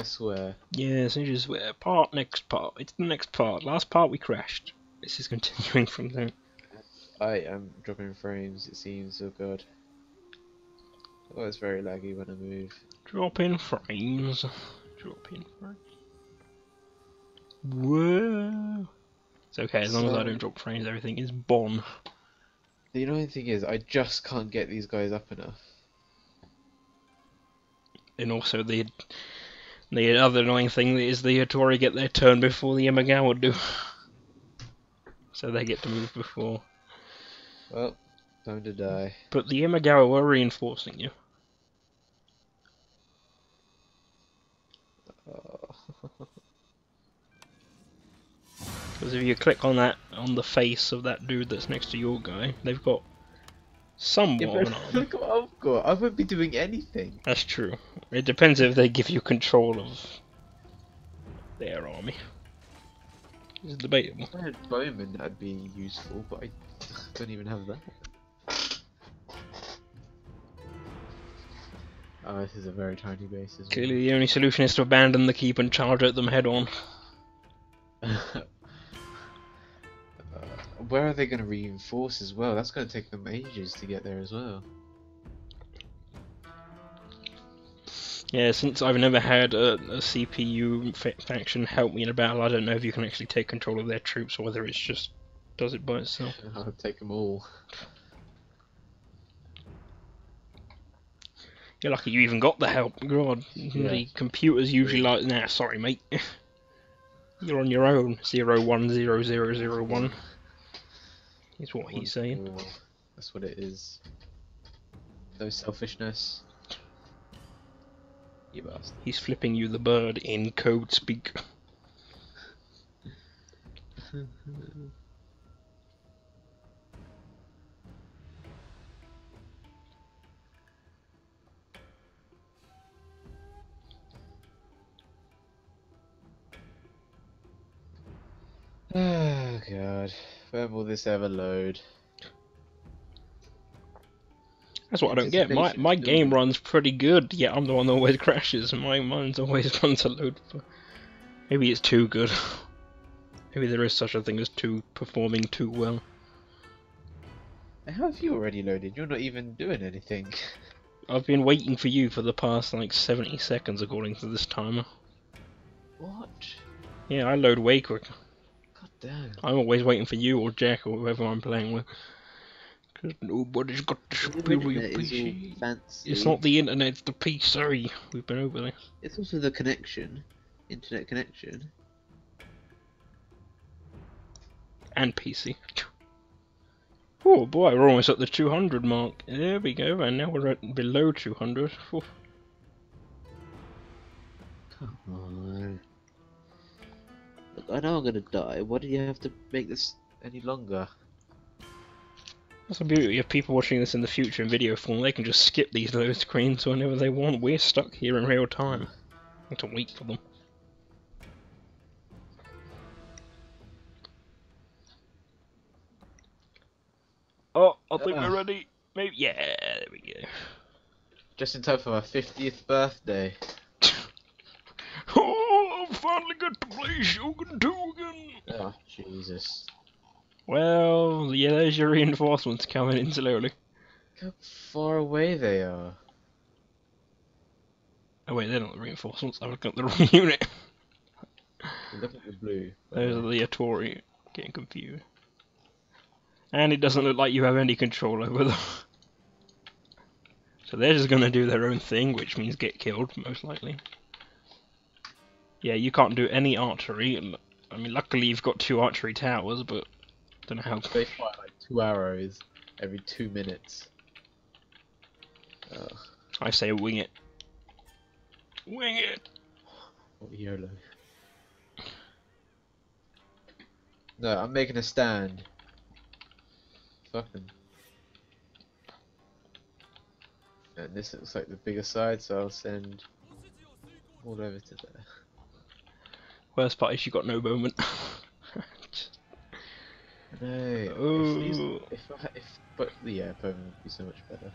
I swear. Yeah, Ninja Swear. Part, next part. It's the next part. Last part we crashed. This is continuing from there. I am dropping frames, it seems, oh god. Oh, it's very laggy when I move. Dropping frames. Dropping frames. Whoa. It's okay, as long as I don't drop frames, everything is bon. The annoying thing is, I just can't get these guys up enough. And also the the other annoying thing is the Hattori get their turn before the Imagawa do. So they get to move before. Well, time to die. But the Imagawa were reinforcing you. Oh. Because if you click on that, on the face of that dude that's next to your guy, they've got somewhat Yeah, of but look what I've got. I wouldn't be doing anything. That's true. It depends if they give you control of their army. It's debatable. If I had bowman, that'd be useful, but I don't even have that. Oh, this is a very tiny base. Clearly, the only solution is to abandon the keep and charge at them head on. Where are they going to reinforce as well? That's going to take them ages to get there as well. Yeah, since I've never had a, a CPU fa- faction help me in a battle, I don't know if you can actually take control of their troops or whether it's just does it by itself. I'll take them all. You're lucky you even got the help. God, the computer's usually like, nah, sorry, mate. You're on your own. Zero one zero zero zero one. Is what he's saying. That's what it is. No selfishness. You bastard. He's flipping you the bird in code speak. Oh god. When will this ever load? That's what I don't get. My my game runs pretty good, yet I'm the one that always crashes, my mine's always runs to load. Maybe it's too good. Maybe there is such a thing as too performing too well. How have you already loaded? You're not even doing anything. I've been waiting for you for the past like 70 seconds according to this timer. What? Yeah, I load way quicker. Damn. I'm always waiting for you or Jack or whoever I'm playing with. Because nobody's got the superior PC. fancy. It's not the internet, it's the PC. We've been over this. It's also the connection. Internet connection. And PC. Oh boy, we're almost at the 200 mark. There we go, and now we're at below 200. Oof. Come on. I know I'm gonna die. Why do you have to make this any longer? That's the beauty of people watching this in the future in video form. They can just skip these load screens whenever they want. We're stuck here in real time. Have to wait for them. Oh, I think Ah. we're ready. Maybe, yeah, there we go. Just in time for my 50th birthday. Finally got to play Shogun 2 again. Oh, Jesus. Well, yeah, there's your reinforcements coming in slowly. Look how far away they are. Oh wait, they're not the reinforcements. I've got the wrong unit. Look at the blue. Those are the Hattori. Getting confused. And it doesn't look like you have any control over them. So they're just gonna do their own thing, which means get killed, most likely. Yeah, you can't do any archery. I mean, luckily you've got two archery towers, but don't know how. They fire like two arrows every two minutes. Oh, I say wing it. Wing it. what YOLO. No, I'm making a stand. Fucking. And this looks like the bigger side, so I'll send all over to there. Worst part is you got no moment. No, if, Oh. if, I, if but yeah, Bowman would be so much better.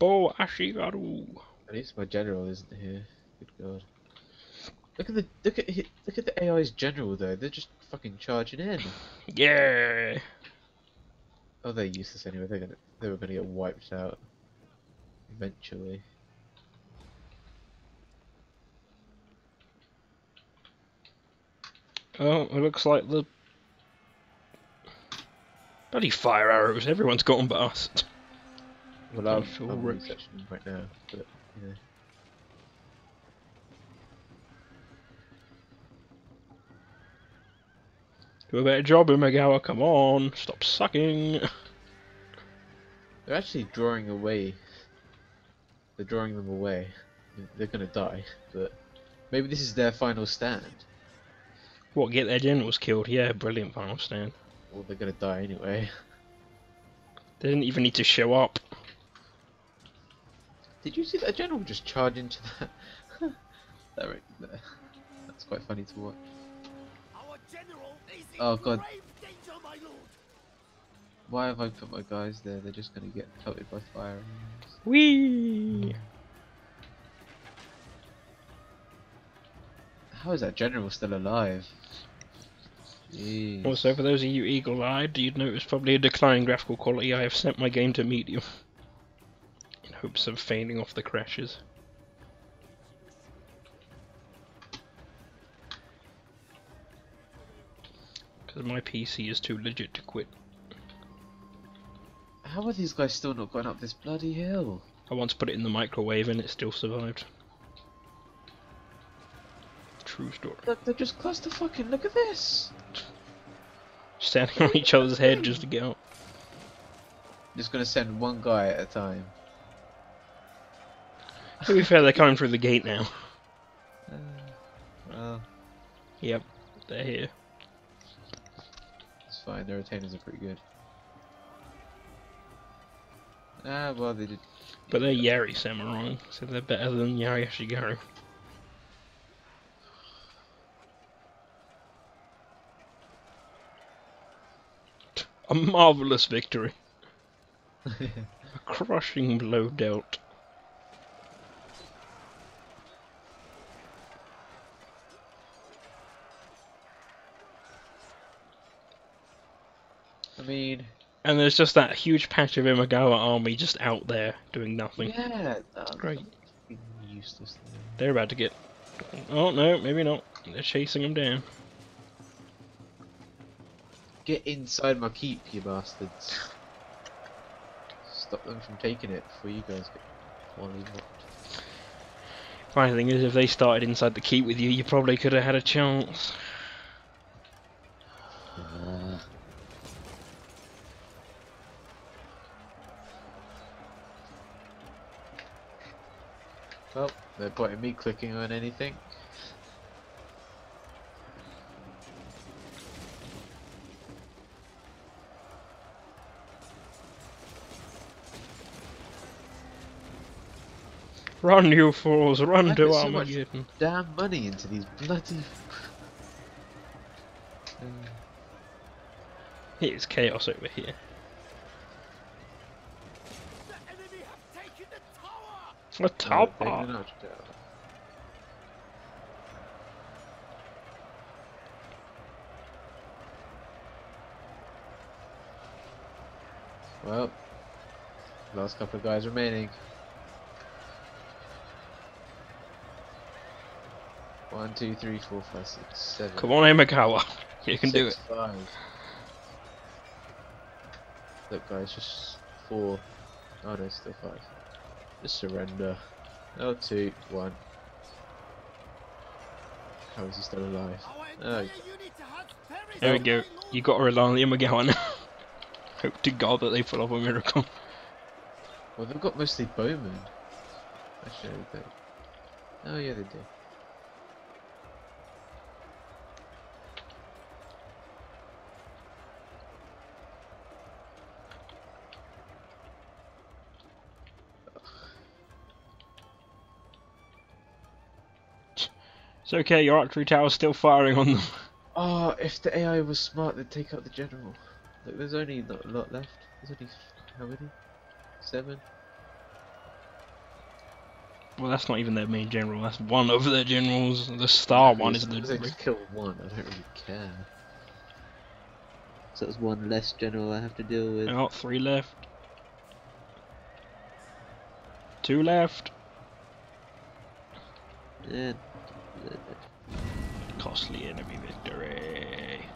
Ippo Ashigaru. At least my general isn't here. Good god. Look at the look at look at the AI's general though. They're just fucking charging in. Yeah. Oh, they're useless anyway. They're gonna they were gonna get wiped out eventually. Oh, it looks like the bloody fire arrows. Everyone's got 'em but us. Well, I'm, Feel I'm ripped. researching right now, but yeah. Do a better job, Imagawa. Come on, stop sucking. They're actually drawing away. They're drawing them away. They're gonna die, but maybe this is their final stand. What? Get their generals killed? Yeah, brilliant final stand. Or they're gonna die anyway. They didn't even need to show up. Did you see that general just charge into that? that right there. That's quite funny to watch. Our general is in Oh, God. grave danger, my lord. Why have I put my guys there? They're just gonna get pelted by fire. arrows. Whee! How is that general still alive? Jeez. Also, for those of you eagle-eyed, you'd notice probably a decline in graphical quality. I have set my game to medium. In hopes of fading off the crashes. Because my PC is too legit to quit. How are these guys still not going up this bloody hill? I once put it in the microwave and it still survived. True story. Look, they're just cluster fucking. Look at this. Standing on each other's head just to get out. Just gonna send one guy at a time. To be fair, they're coming through the gate now. Uh, well, Yep, they're here. it's fine. Their retainers are pretty good. Ah, well, they did. But they're Yari Samurai, so they're better than Yari Ashigaru. A marvellous victory. A crushing blow dealt. I mean, And there's just that huge patch of Imagawa army just out there doing nothing. yeah, uh, that's great. Useless. thing. They're about to get. Oh no, maybe not. They're chasing them down. Get inside my keep, you bastards. Stop them from taking it before you guys get one. Funny thing is, if they started inside the keep with you, you probably could have had a chance. Uh, Well, no point in me clicking on anything. Run, you fools! Run I to so Armageddon! Damn money into these bloody. Uh, It's chaos over here. The enemy have taken the tower. A top they're bar. not down. Well, last couple of guys remaining. One, two, three, four, five, six, seven. Come on, Imagawa. You can do it. Six, Five. Look, guys, just four. Oh no, still five. Just surrender. Oh, two, one. How is he still alive? Oh, entire unit has perished. There we go. You got to rely on the Imagawa now. Hope to God that they pull off a miracle. Well, they've got mostly bowmen. Actually, they. Oh yeah, they do. It's okay, your archery tower's still firing on them. Oh, if the AI was smart, they'd take out the general. Look, there's only not a lot left. There's only how many? Seven. Well, that's not even their main general. That's one of their generals. The star one is As long as the. they just kill one, I don't really care. So that's one less general I have to deal with. Oh, three left. Two left. Yeah. Costly enemy victory.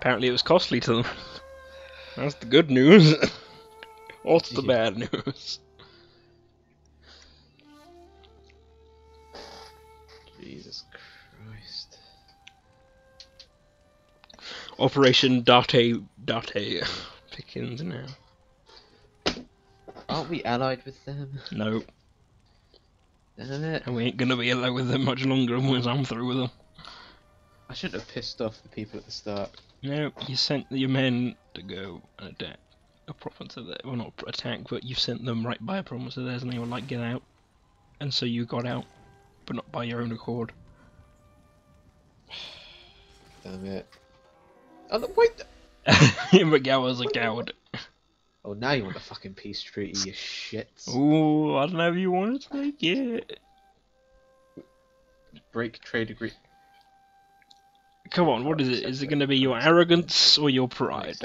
Apparently, it was costly to them. That's the good news. What's the bad news? Jesus Christ. Operation Date Date Pickens now. Aren't we allied with them? No, Damn it. and we ain't gonna be alone with them much longer once I'm through with them. I shouldn't have pissed off the people at the start. No, you sent your men to go and attack a province of theirs. Well, not attack, but you sent them right by a province of theirs, and they were like, get out. And so you got out, but not by your own accord. Damn it. Oh, wait! McGowan's a coward. Oh, now you want a fucking peace treaty, you shits. Ooh, I don't know if you want to take it. Break trade agreement. Come on, what is it? Is it going to be your arrogance or your pride?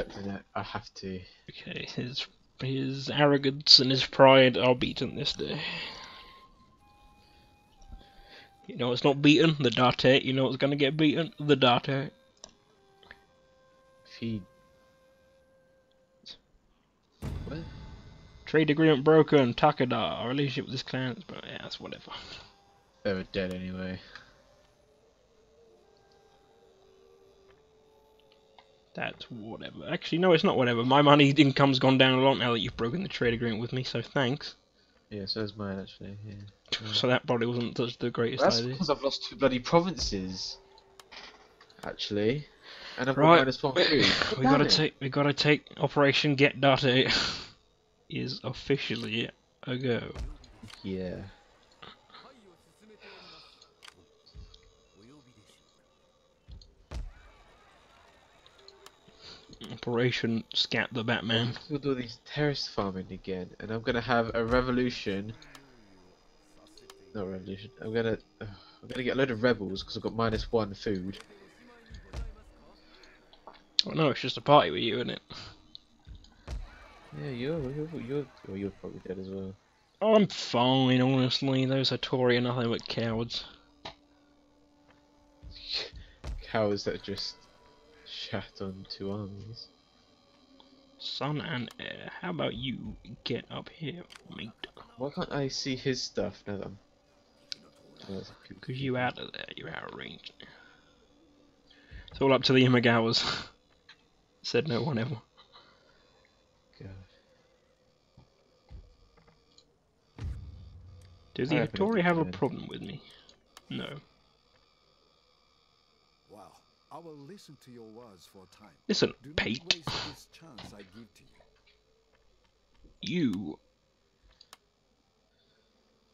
I have to. Okay, his his arrogance and his pride are beaten this day. You know it's not beaten? The Date. You know what's going to get beaten? The Date. Feed. What? Trade agreement broken. Takeda. Our relationship with this clan. But yeah, that's whatever. They were dead anyway. That's whatever. Actually, no, it's not whatever. My money income's gone down a lot now that you've broken the trade agreement with me. So thanks. Yeah, so is mine actually. Yeah. So that probably wasn't such the greatest That's idea. because I've lost two bloody provinces. Actually. And I've Right. got minus one food. We Damn gotta it. take. We gotta take Operation Get Date. is officially a go. Yeah. Operation Scat the Batman. We'll do these terrorist farming again, and I'm gonna have a revolution. Not revolution. I'm gonna. Uh, I'm gonna get a load of rebels because I've got minus one food. Oh no, it's just a party with you, isn't it? Yeah, you're you're you're, well, you're probably dead as well. I'm fine, honestly. Those Hattori are nothing but cowards. Cowards that just shat on two armies. Son and heir, how about you get up here, mate? Why can't I see his stuff now that I'm? That's a pew- Because you out of there, you're out of range. It's all up to the Imagawas. Said no one ever. God. Do the I Hattori have a problem with me? No. Well, I will listen to your words for a time. Listen, Do Pate, this chance I give to you. you.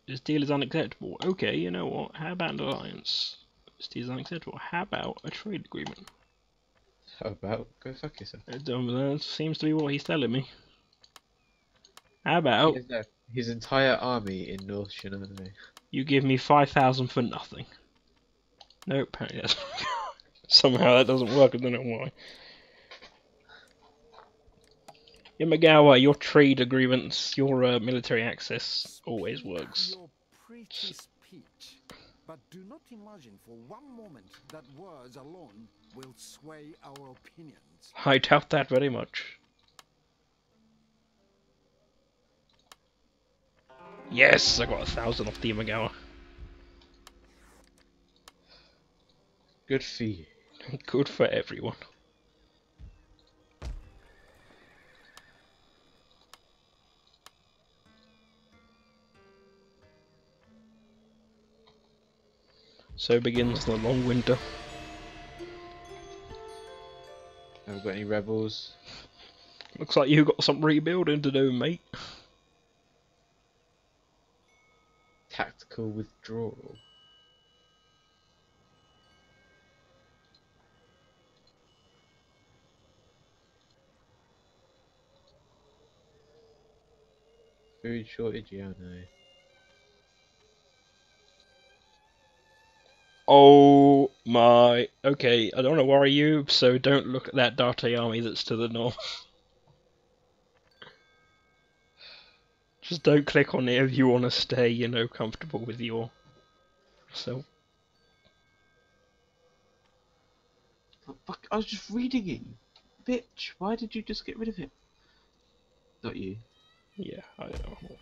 This deal is unacceptable. Okay, you know what? How about an alliance? This deal is unacceptable. How about a trade agreement? How about go fuck yourself? That that seems to be what he's telling me. How about He has, his entire army in North Shinano. you give me 5,000 for nothing? Nope, apparently that's Somehow that doesn't work, I don't know why. Imagawa, your trade agreements, your uh, military access always works. Speech, but do not imagine for one moment that words alone will sway our opinions. I doubt that very much. Yes, I got a thousand off the Imagawa. Good for you. Good for everyone. So begins the long winter. Haven't got any rebels. Looks like you got some rebuilding to do, mate. tactical withdrawal. Food shortage, yeah, no. Oh my. Okay, I don't want to worry you, so don't look at that Date army that's to the north. Just don't click on it if you want to stay, you know, comfortable with your self. Oh, fuck, I was just reading it. Bitch, why did you just get rid of it? Not you. Yeah, I don't know.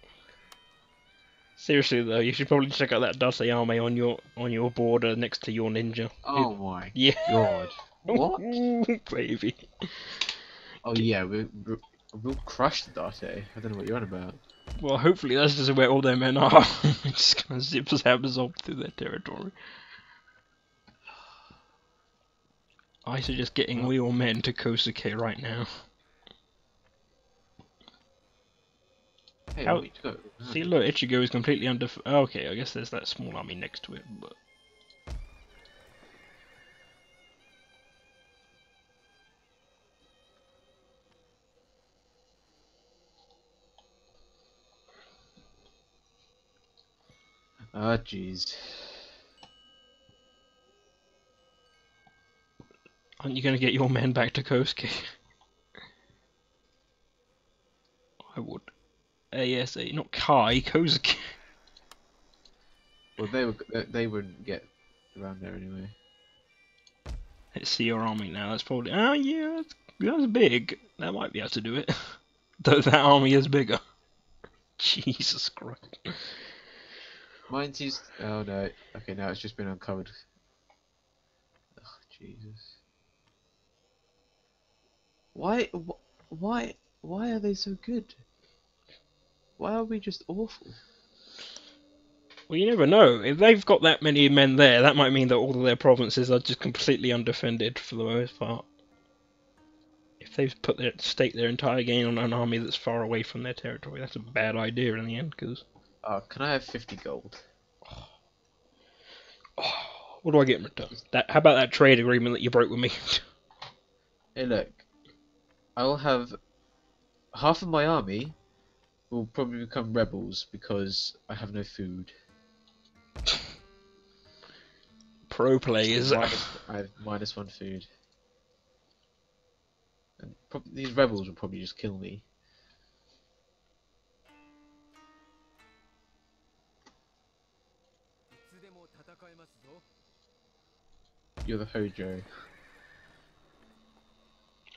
Seriously though, you should probably check out that army on your on your border next to your ninja. Oh my Yeah. god. What? Baby. Oh yeah, we we we'll crush the Date. Eh? I don't know what you're on about. Well, hopefully that's just where all their men are. just gonna zip zap zop through their territory. I suggest getting all your men to Kozuke right now. Hey, How- wait, go. See, look, Echigo is completely under. Okay, I guess there's that small army next to it, but. Ah, jeez. Aren't you gonna get your men back to Kozuke? I would. ASA, not Kai, Kozuke. Well, they would they- they wouldn't get around there anyway. Let's see your army now. That's probably. Oh, yeah, that's, that's big. That might be able to do it. Though that army is bigger. Jesus Christ. Mine seems. Oh no. Okay, now it's just been uncovered. Oh Jesus. Why? wh- Why? Why are they so good? Why are we just awful? Well, you never know. If they've got that many men there, that might mean that all of their provinces are just completely undefended for the most part. If they've put their stake their entire gain on an army that's far away from their territory, that's a bad idea in the end. Because Oh, can I have 50 gold? what do I get in return? That how about that trade agreement that you broke with me? Hey, look. I will have half of my army will probably become rebels because I have no food. Pro players. Minus, I have minus one food. And these rebels will probably just kill me. You're the Hojo.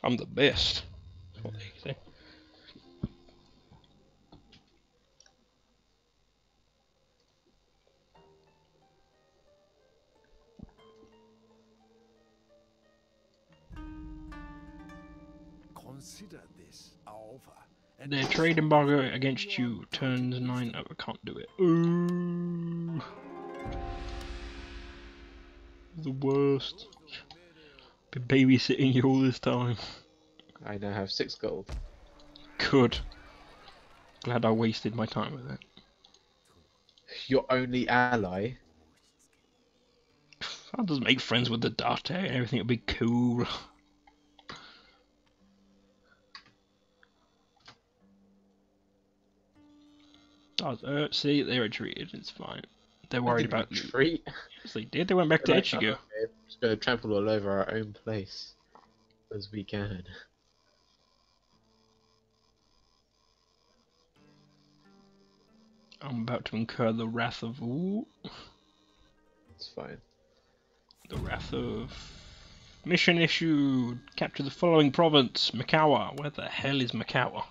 I'm the best. That's what they say. Consider this our offer. And Their trade embargo against you turns nine. Oh, I can't do it. Ooh. The worst. Been babysitting you all this time. I now have six gold. Good. Glad I wasted my time with it. Your only ally. I'll just make friends with the Date and everything will be cool. Oh, uh, see, they retreated. It's fine. They're worried about. retreat. Yes, they did. They went back to Like, Echigo. okay, We're just gonna trample all over our own place as we can. I'm about to incur the wrath of ooh, It's fine. the wrath of mission issued. Capture the following province: Mikawa. Where the hell is Mikawa?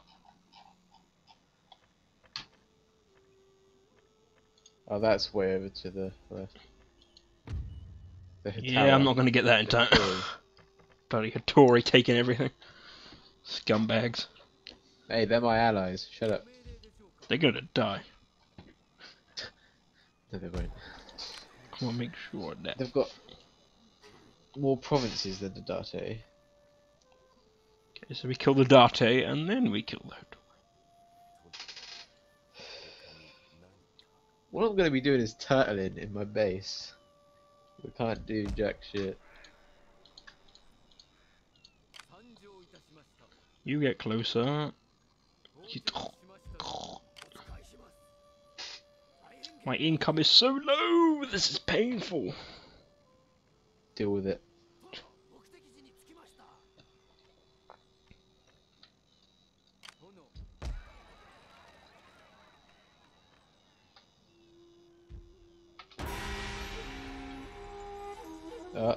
Oh, that's way over to the left. The Yeah, I'm not gonna get that in time. Bloody Hattori taking everything. Scumbags. Hey, they're my allies. Shut up. They're gonna die. No, they won't. I want to make sure that. They've got more provinces than the Date. Okay, so we kill the Date and then we kill the What I'm gonna be doing is turtling in my base. We can't do jack shit. You get closer. My income is so low. This is painful. deal with it. Uh,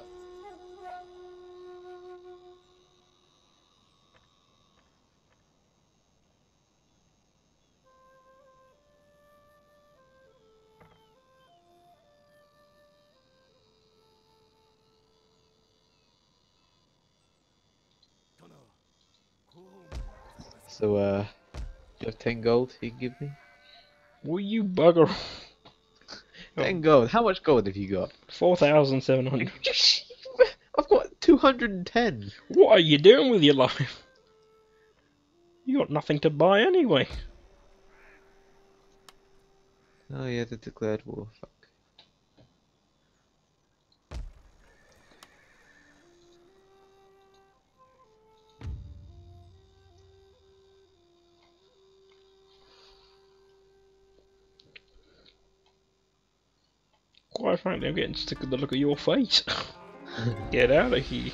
so, uh, you have 10 gold you can give me? Will you bugger? 10 gold. How much gold have you got? 4,700. I've got 210. What are you doing with your life? You got nothing to buy anyway. Oh yeah, the declared war. Quite frankly, I'm getting sick of the look of your face. Get out of here.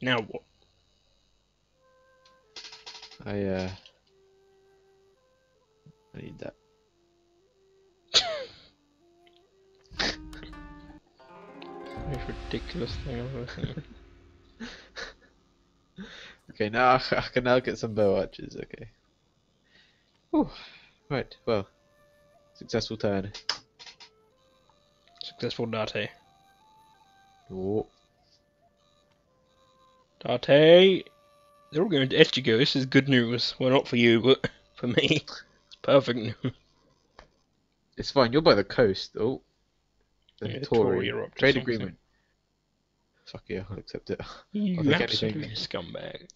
Now what? I uh, ridiculous thing I've ever seen. Okay, now I can now get some bow archers. Okay. Whew. Right. Well, successful turn. Successful Date. Oh. Date! They're all going to Echigo. This is good news. Well, not for you, but for me. It's perfect news. It's fine. You're by the coast. Oh. The Yeah, Tory. Tory are up to Trade something. agreement. Fuck yeah, I'll accept it. You I'll take absolute scumbag.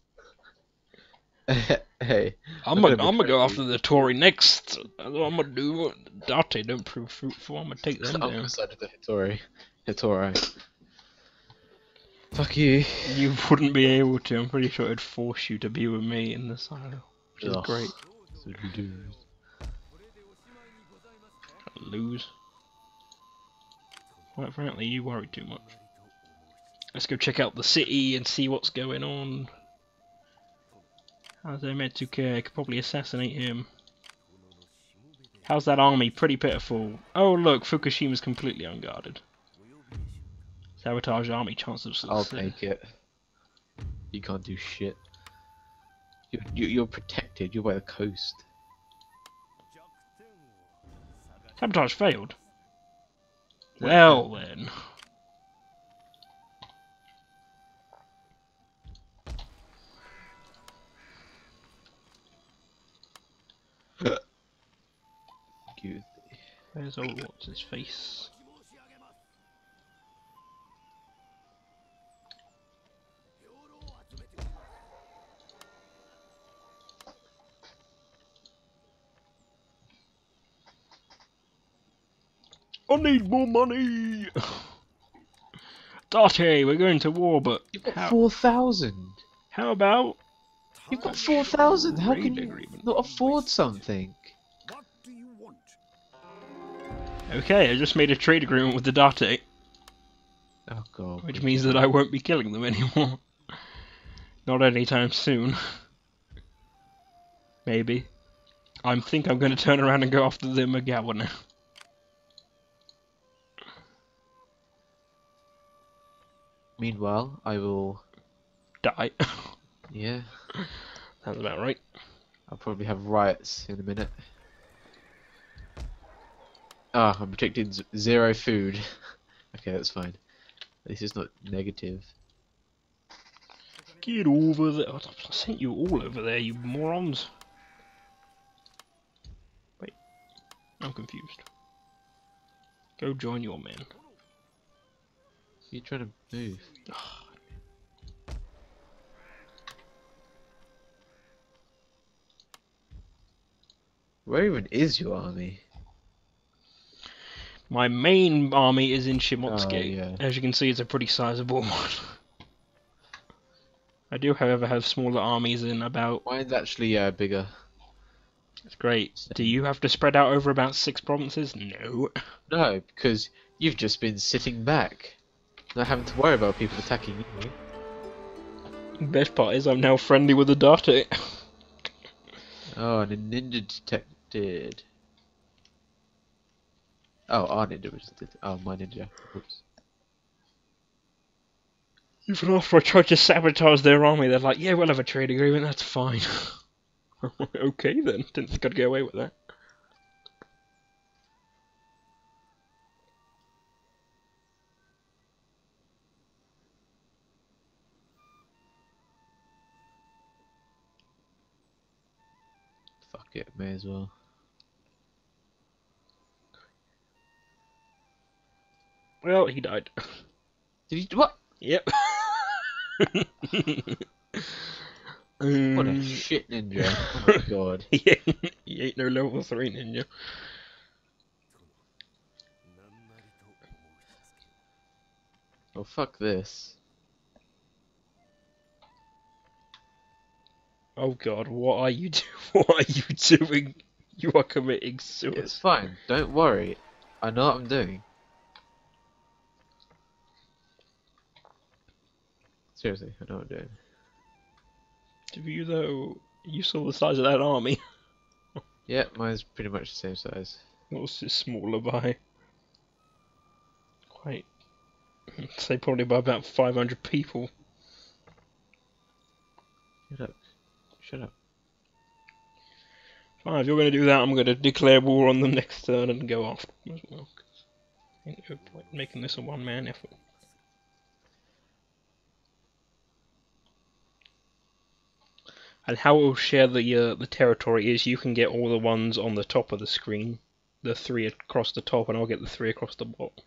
hey. I'm I'm gonna, gonna I'm gonna go after the Tory next. That's what I'm gonna do. Date don't prove fruitful. I'm gonna take them I'm down. beside of the Hattori. Hattori. Fuck you. You wouldn't be able to. I'm pretty sure it'd force you to be with me in the silo, which is Ugh. great. So you do. Lose. Quite frankly, you worry too much. Let's go check out the city and see what's going on. How's Emetsuke? I could probably assassinate him. How's that army? Pretty pitiful. Oh look, Fukushima's completely unguarded. Sabotage army, chance of success. I'll take it. You can't do shit. You're, you're, you're protected. You're by the coast. Sabotage failed. Well then. Where's old Watson's face? I need more money. Date, we're going to war, but You've got four thousand. how about You've got four thousand. How can you not afford something? What do you want? Okay, I just made a trade agreement with the Date, Oh god. which means that I won't be killing them anymore. Not anytime soon. Maybe. I think I'm going to turn around and go after the Magawa now. Meanwhile, I will. Die. Yeah. Sounds about right. I'll probably have riots in a minute. Ah, I'm protecting z- zero food. okay, that's fine. At least it's not negative. Get over there. Oh, I sent you all over there, you morons. Wait. I'm confused. Go join your men. You're trying to move. Where even is your army? My main army is in Shimotsuke. Oh, yeah. As you can see, it's a pretty sizable one. I do, however, have smaller armies in about. Mine's actually uh, bigger. It's great. Do you have to spread out over about six provinces? No. No, because you've just been sitting back, not having to worry about people attacking you. Best part is I'm now friendly with the Date. Oh, and a ninja detected. Oh, our ninja was did. Oh, my ninja. Oops. Even after I tried to sabotage their army, they're like, yeah, we'll have a trade agreement, that's fine. okay then, didn't think I'd get away with that. It, may as well. Well, he died. Did he? what? Yep. What a um, shit ninja! Oh my god. he, ain't, he ain't no level 3 ninja. Oh fuck this. Oh god, what are you do- What are you doing? You are committing suicide. It's fine. Don't worry. I know what I'm doing. Seriously, I know what I'm doing. To you though, you saw the size of that army. Yeah, mine's pretty much the same size. What's this smaller by? Quite. I'd say probably by about 500 people. Up. Shut up. Fine, if you're going to do that, I'm going to declare war on them next turn and go after them as well. 'cause ain't no point making this a one man effort. And how we'll share the uh, the territory is you can get all the ones on the top of the screen, the three across the top, and I'll get the three across the bottom.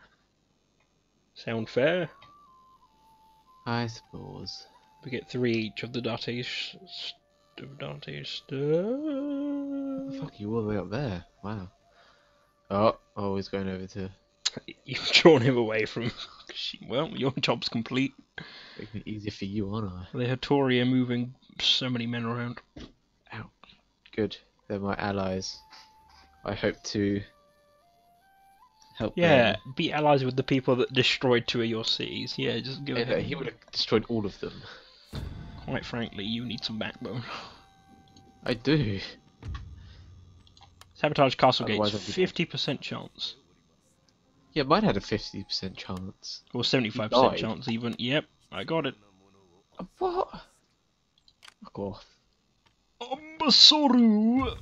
Sound fair? I suppose. We get three each of the Dates. Dates. Oh, fuck you all the way up there. Wow. Oh, oh, he's going over to You've drawn him away from. Well, your job's complete. making it easier for you, aren't I? The Hattori are moving so many men around. Good. They're my allies. I hope to help Yeah, them. be allies with the people that destroyed two of your cities. Yeah, just go Yeah, ahead. he would have destroyed all of them. Quite frankly, you need some backbone. I do. Sabotage castle Otherwise gates, fifty percent chance, Yeah, mine had a 50% chance. or seventy-five percent chance even. Yep, I got it. What? Fuck off. I'm sorry,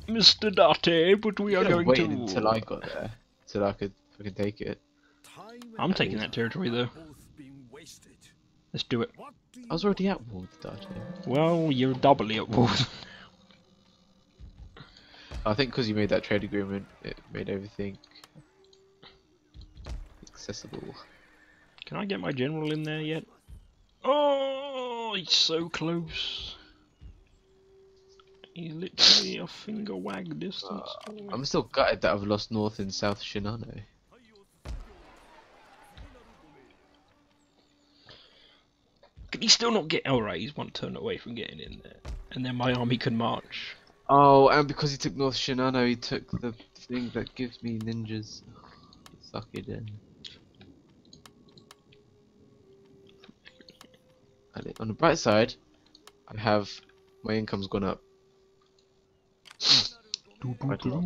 Mr. Date, but we You are could've going waited to. until I got there, till I could fucking take it. I'm taking that territory though. Let's do it. I was already at war with Dante. Well, you're doubly at war. I think because you made that trade agreement, it made everything accessible. Can I get my general in there yet? Oh, he's so close. He's literally a finger wag distance. away. I'm still gutted that I've lost North and South Shinano. Can he still not get? Oh right, he's one turn away from getting in there, and then my army can march. Oh, and because he took North Shinano, he took the thing that gives me ninjas. Suck it in. And on the bright side, I have my income's gone up. Quite a lot.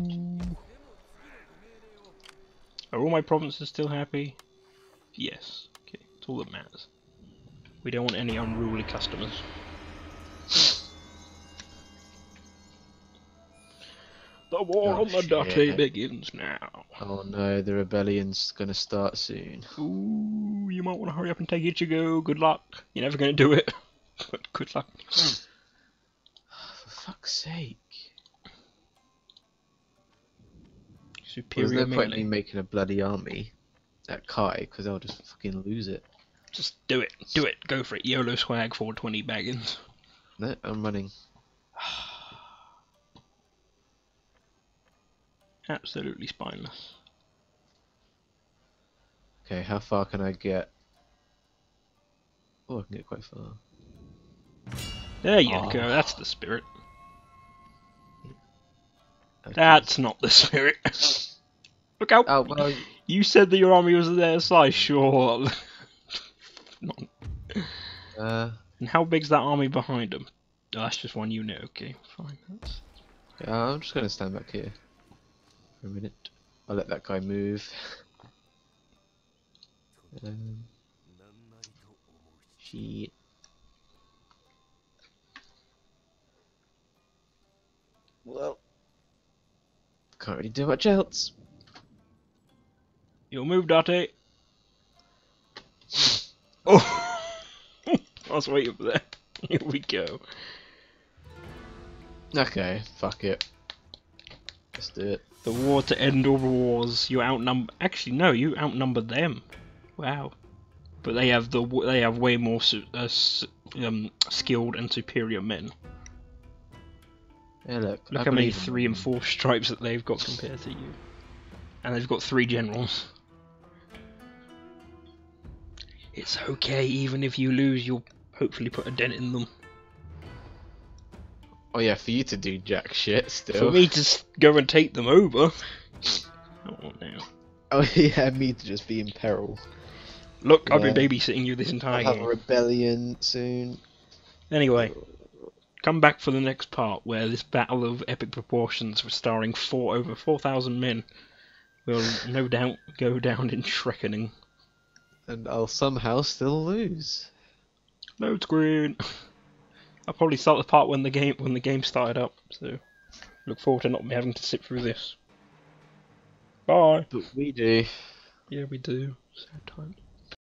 Are all my provinces still happy? Yes. Okay, it's all that matters. We don't want any unruly customers. The war Oh, on the Date begins now. Oh no, the rebellion's gonna start soon. Ooh, you might want to hurry up and take Echigo. Good luck. You're never going to do it. but good luck. For fuck's sake. There's Superior no point in me making a bloody army at Kai, because I'll just fucking lose it. Just do it. Do it. Go for it. YOLO swag 420 baggins. No, I'm running. Absolutely spineless. Okay, how far can I get? Oh, I can get quite far. There you Oh. go. That's the spirit. Okay. That's not the spirit. Look out! Oh well, You said that your army was their size, sure. Not- uh, and how big's that army behind them? Oh, that's just one unit. Okay, fine. That's... yeah, I'm just gonna stand back here for a minute. I'll let that guy move. Um, shit. Well, can't really do much else. You'll move, Date. Oh, I was waiting for that. Here we go. Okay, fuck it. Let's do it. The war to end all wars. You outnumber. Actually, no, you outnumber them. Wow. But they have the they have way more su- uh, um, skilled and superior men. Yeah, look. Look I how many three and four stripes that they've got compared to you. And they've got three generals. It's okay, even if you lose, you'll hopefully put a dent in them. Oh yeah, for you to do jack shit still. For me to go and take them over. Want now. Oh yeah, me to just be in peril. Look, I've been babysitting you this I'll entire have a rebellion soon. Anyway, come back for the next part where this battle of epic proportions, starring four over four thousand men, will no doubt go down in Shrekkening. And I'll somehow still lose. Load screen. I'll probably start the part when the game when the game started up. So look forward to not having to sit through this. Bye. But we do. Yeah, we do. Sad times.